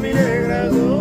mi negra.